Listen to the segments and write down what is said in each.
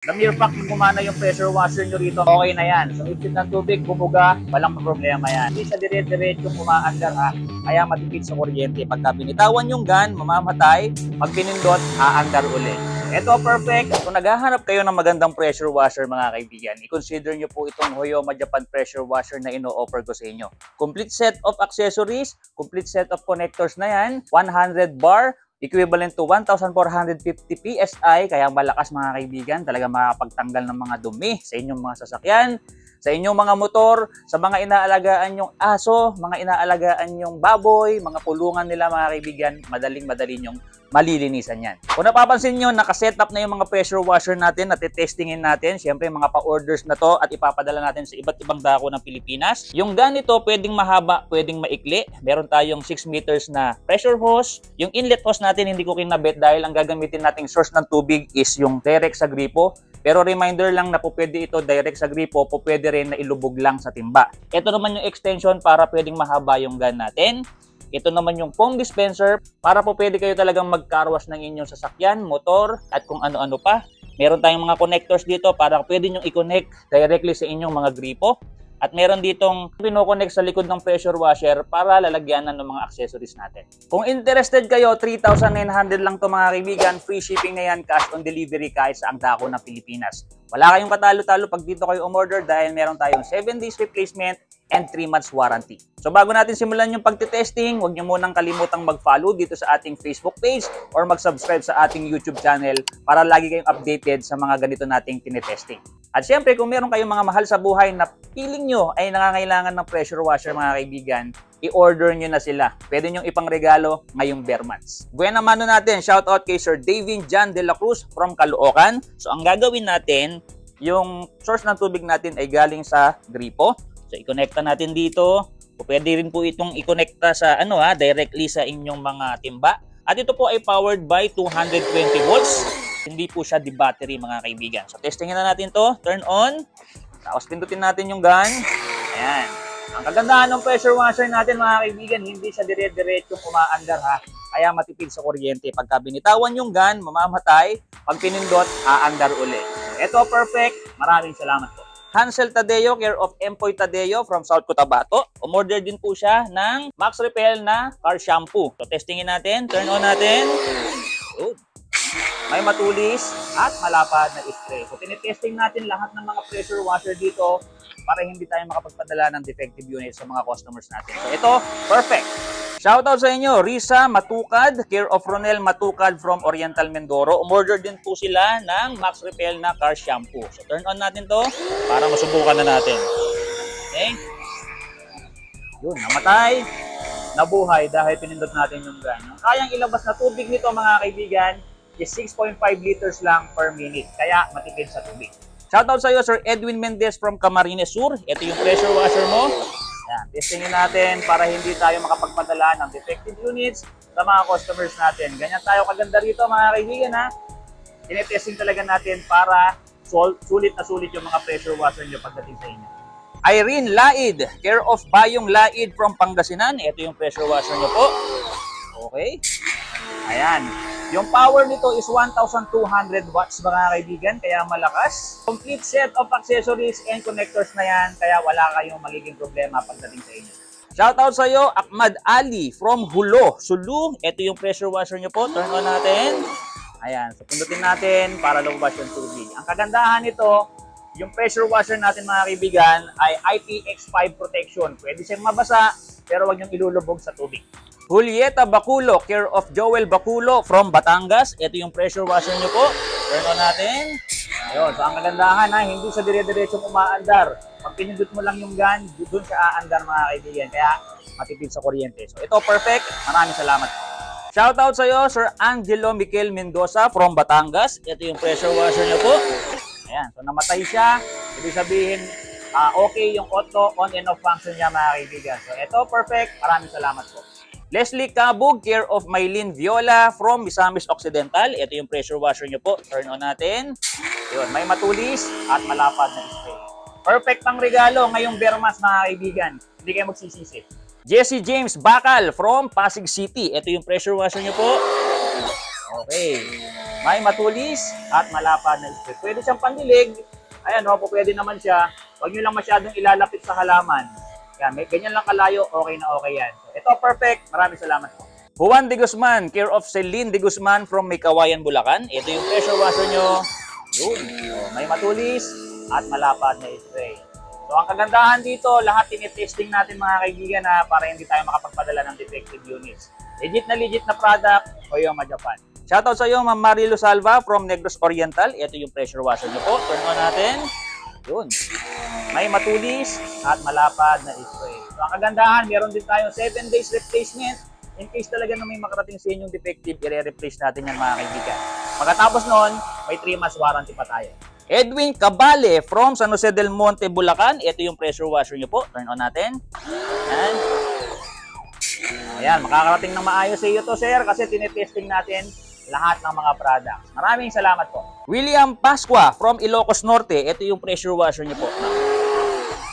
The mere fact kung kumana yung pressure washer nyo rito, okay na yan. Sumipsip ng tubig, bumuga, walang problema yan. Hindi siya dire-diretso umaandar ha, kaya matipid sa kuryente. Pagka binitawan yung gun, mamamatay, pag pinindot, aandar uli. Ito, perfect. Kung naghahanap kayo ng magandang pressure washer, mga kaibigan, i-consider nyo po itong Hoyoma Japan pressure washer na ino-offer ko sa inyo. Complete set of accessories, complete set of connectors na yan, 100 bar, equivalent to 1,450 PSI, kaya malakas mga kaibigan, talaga makakapagtanggal ng mga dumi sa inyong mga sasakyan, sa inyong mga motor, sa mga inaalagaan yung aso, mga inaalagaan yung baboy, mga pulungan nila mga kaibigan, madaling-madali yung malilinisan yan. Kung napapansin nyo, nakasetup na yung mga pressure washer natin, natitestingin natin, syempre mga pa-orders na to at ipapadala natin sa iba't ibang dako ng Pilipinas. Yung ganito, pwedeng mahaba, pwedeng maikli. Meron tayong 6 meters na pressure hose. Yung inlet hose natin, hindi ko kinabit dahil ang gagamitin nating source ng tubig is yung direct sa gripo. Pero reminder lang na po pwede ito direct sa gripo, po pwede rin na ilubog lang sa timba. Ito naman yung extension para pwedeng mahaba yung gun natin. Ito naman yung foam dispenser para po pwede kayo talagang mag-carwash ng inyong sasakyan, motor, at kung ano-ano pa. Meron tayong mga connectors dito para pwede nyo i-connect directly sa inyong mga gripo. At meron ditong pinoconnect sa likod ng pressure washer para lalagyanan ng mga accessories natin. Kung interested kayo, 3,900 lang to mga kaibigan. Free shipping na yan, cash on delivery kahit sa ang dako ng Pilipinas. Wala kayong katalo-talo pag dito kayo umorder dahil meron tayong 7 days replacement and 3 months warranty. So bago natin simulan yung pagtitesting, huwag nyo munang kalimutang mag-follow dito sa ating Facebook page or mag-subscribe sa ating YouTube channel para lagi kayong updated sa mga ganito nating tinetesting. At syempre, kung meron kayong mga mahal sa buhay na feeling nyo ay nangangailangan ng pressure washer mga kaibigan, i-order nyo na sila. Pwede nyo ipangregalo ngayong bare months. Buena mano natin, shout out kay Sir Davin Jan de la Cruz from Caloocan. So ang gagawin natin, yung source ng tubig natin ay galing sa gripo. So i-connecta natin dito. O pwede rin po itong i-connecta sa ano ha, directly sa inyong mga timba. At ito po ay powered by 220 volts. Hindi po siya di battery mga kaibigan. So testingin na natin to. Turn on. Tapos pindutin natin yung gun. Ayan. Ang kagandahan ng pressure washer natin mga kaibigan, hindi siya dire-diretso umaandar ha. Kaya matipid sa kuryente. Pagka binitawan yung gun, mamamatay. Pag pinindot, aandar uli. Ito perfect. Maraming salamat po. Hansel Tadeo, care of Empoy Tadeo from South Cotabato. Umorder din po siya ng Max Repel na car shampoo. So testingin natin, turn on natin. Good. May matulis at malapad na spray. So tinitesting natin lahat ng mga pressure washer dito para hindi tayo makapagpadala ng defective unit sa mga customers natin. So ito, perfect. Shoutout sa inyo, Risa Matukad, care of Ronel Matukad from Oriental Mindoro. Umorder din po sila ng Max Repel na car shampoo. So turn on natin to para masubukan na natin. Okay? Yun, namatay. Nabuhay dahil pinindot natin yung gun. Ang kayang ilabas na tubig nito mga kaibigan is 6.5 liters lang per minute. Kaya matipid sa tubig. Shoutout sa iyo, Sir Edwin Mendez from Camarines Sur. Ito yung pressure washer mo. Yan, testingin natin para hindi tayo makapagpadala ng defective units sa mga customers natin. Ganyan tayo kaganda rito mga kaibigan ha. Tinetesting talaga natin para sulit na sulit yung mga pressure washer nyo pagdating sa inyo. Irene Laid, care of Bayong Laid from Pangasinan. Ito yung pressure washer nyo po. Okay. Ayan. Yung power nito is 1,200 watts mga kaibigan, kaya malakas. Complete set of accessories and connectors na yan, kaya wala kayong magiging problema pagdating sa inyo. Shoutout sa iyo, Ahmad Ali from Hulo, Sulu. Ito yung pressure washer nyo po. Turn on natin. Ayan, so pindutin natin para lumabas yung tubig. Ang kagandahan nito, yung pressure washer natin mga kaibigan ay IPX5 protection. Pwede siyang mabasa, pero wag niyong ilulubog sa tubig. Julieta Baculo, care of Joel Baculo from Batangas. Ito yung pressure washer nyo po. Turn on natin. Ayun, so ang kagandahan ha, hindi sa dire-diretsong umaandar. Pag pinindot mo lang yung gun, doon siya aandar mga kaibigan. Kaya matipid sa kuryente. So ito perfect. Maraming salamat po. Shoutout sa iyo, Sir Angelo Miquel Mendoza from Batangas. Ito yung pressure washer niyo po. Ayan, so namatay siya. Ibig sabihin, uh, okay yung auto on and off function niya mga kaibigan. So ito perfect. Maraming salamat po. Leslie Cabug, care of Maylin Viola from Misamis Occidental. Ito yung pressure washer nyo po. Turn on natin. Yun, may matulis at malapad na spray. Perfect pang regalo ngayong Bermas mga kaibigan. Hindi kayo magsisisi. Jesse James Bakal from Pasig City. Ito yung pressure washer nyo po. Okay. may matulis at malapad na spray. Pwede siyang pandilig. Ayan, o, pwede naman siya. Huwag nyo lang masyadong ilalapit sa halaman. Yan, may ganyan lang kalayo, okay na okay yan. So, ito, perfect. Maraming salamat po. Juan de Guzman, care of Celine de Guzman from Mikawayan, Bulacan. Ito yung pressure washer nyo. Yun. May matulis at malapad na spray. So, ang kagandahan dito, lahat tinitesting natin mga kaibigan na para hindi tayo makapagpadala ng defective units. Legit na legit na product, Oyoma Japan. Shoutout sa iyo, Ma'am Marilu Salva from Negros Oriental. Ito yung pressure washer nyo po. Turn on natin. Yun. May matulis at malapad na spray. So, ang kagandahan, meron din tayong 7 days replacement. In case talaga na may makarating sa inyong defective, i-replace natin yan mga kaibigan. Pagkatapos noon, may 3 months warranty pa tayo. Edwin Cabale from San Jose del Monte, Bulacan. Ito yung pressure washer nyo po. Turn on natin. Ayan. Ayan, makakarating ng maayos sa iyo to, sir, kasi tinetesting natin lahat ng mga products. Maraming salamat po. William Pasqua from Ilocos Norte. Ito yung pressure washer niyo po.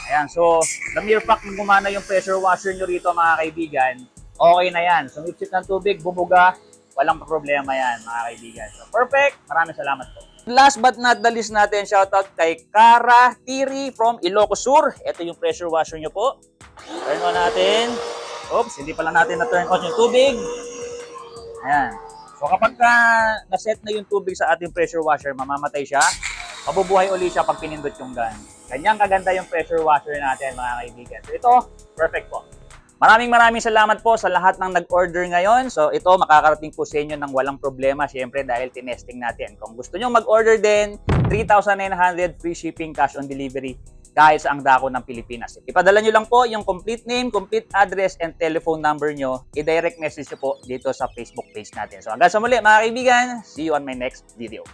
Ayan, so the mere fact na gumana yung pressure washer nyo rito mga kaibigan, okay na yan. Sumipsip ng tubig, bumuga, walang problema yan mga kaibigan. So perfect, maraming salamat po. Last but not the least natin, shoutout kay Cara Tiri from Ilocos Sur. Ito yung pressure washer nyo po. Turn on natin. Oops, hindi pala natin na-turn on yung tubig. Ayan. So kapag ka na-set na yung tubig sa ating pressure washer, mamamatay siya. Mabubuhay uli siya pag pinindot yung gun. Kanyang kaganda yung pressure washer natin mga kaibigan. So ito, perfect po. Maraming maraming salamat po sa lahat ng nag-order ngayon. So ito, makakarating po sa inyo ng walang problema. Siyempre dahil tinesting natin. Kung gusto nyo mag-order din, 3,900 free shipping cash on delivery kahit sa ang dako ng Pilipinas. Ipadala nyo lang po yung complete name, complete address, and telephone number nyo. I-direct message nyo po dito sa Facebook page natin. So hanggang sa muli mga kaibigan, see you on my next video.